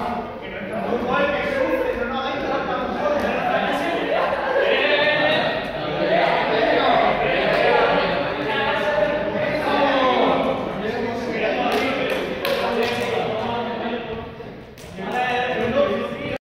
Amen.